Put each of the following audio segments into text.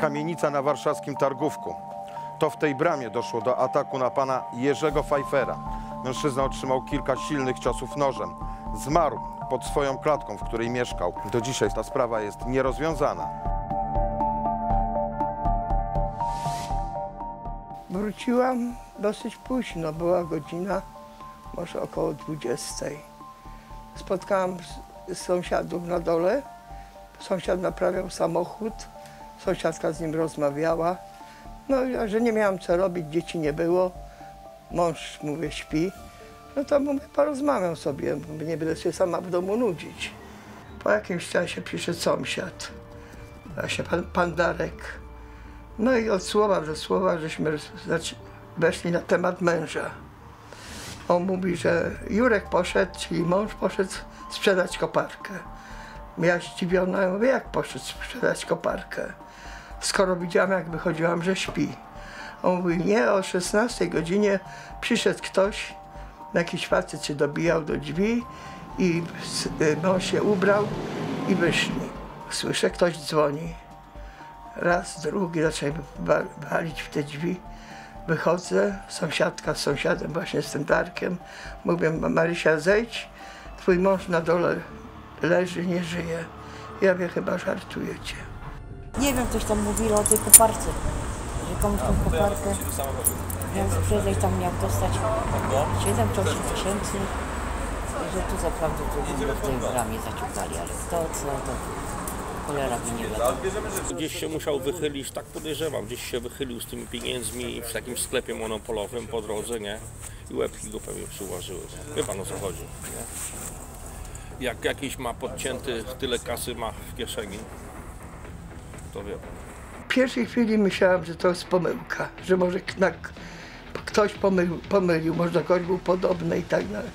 Kamienica na warszawskim Targówku. To w tej bramie doszło do ataku na pana Jerzego Pfeiffera. Mężczyzna otrzymał kilka silnych ciosów nożem. Zmarł pod swoją klatką, w której mieszkał. Do dzisiaj ta sprawa jest nierozwiązana. Wróciłam dosyć późno, była godzina może około 20. Spotkałam sąsiadów na dole. Sąsiad naprawiał samochód, sąsiadka z nim rozmawiała. No ja, że nie miałam co robić, dzieci nie było. Mąż, mówię, śpi. No to mówię, porozmawiam sobie, bo nie będę się sama w domu nudzić. Po jakimś czasie przyszedł sąsiad, właśnie pan, pan Darek. No i od słowa do słowa żeśmy weszli na temat męża. On mówi, że Jurek poszedł, czyli mąż poszedł sprzedać koparkę. Ja zdziwiona, mówię, jak poszedł sprzedać koparkę? Skoro widziałam, jak wychodziłam, że śpi. On mówi, nie, o 16 godzinie przyszedł ktoś, jakiś facet się dobijał do drzwi i y, mąż się ubrał i wyszli. Słyszę, ktoś dzwoni. Raz, drugi, wa- walić w te drzwi. Wychodzę, sąsiadka z sąsiadem, właśnie z tym Darkiem. Mówię, Marysia, zejdź, twój mąż na dole leży, nie żyje. Ja wie, chyba żartujecie. Nie wiem, coś tam mówili o tej koparce, że komuś tą koparkę miał sprzedać, tam miał dostać 7 czy 8 tysięcy, i że tu zaprawdę to w tej bramie zaciukali, ale kto, co, to cholera by nie wiadomo. Gdzieś się musiał wychylić, tak podejrzewam, gdzieś się wychylił z tymi pieniędzmi w takim sklepie monopolowym po drodze, nie? I łebki go pewnie przyłożyły. Wie pan o co chodzi, nie? Jak jakiś ma podcięty, tyle kasy ma w kieszeni, to wie pan. W pierwszej chwili myślałam, że to jest pomyłka, że może k- ktoś pomylił, pomylił, może ktoś był podobny i tak dalej.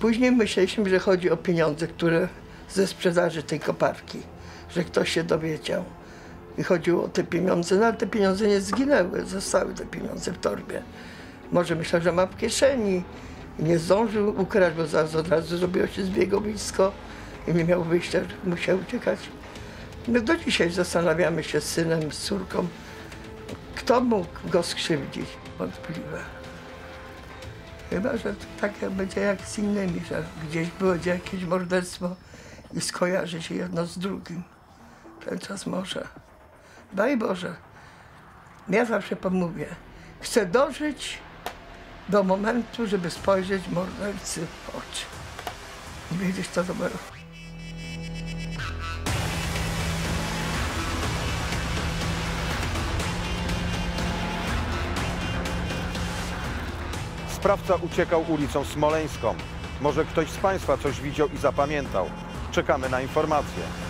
Później myśleliśmy, że chodzi o pieniądze, które ze sprzedaży tej koparki, że ktoś się dowiedział. I chodziło o te pieniądze, no ale te pieniądze nie zginęły, zostały te pieniądze w torbie. Może myślał, że ma w kieszeni nie zdążył ukraść, bo zaraz od razu zrobiło się zbiegowisko i nie miał wyjścia, musiał uciekać. My do dzisiaj zastanawiamy się z synem, z córką, kto mógł go skrzywdzić. Wątpliwe. Chyba, że tak będzie jak z innymi, że gdzieś będzie jakieś morderstwo i skojarzy się jedno z drugim. Ten czas może. Daj Boże. Ja zawsze pomówię. Chcę dożyć do momentu, żeby spojrzeć mordercy w oczy. I wiedzieć, co było. Sprawca uciekał ulicą Smoleńską. Może ktoś z Państwa coś widział i zapamiętał. Czekamy na informacje.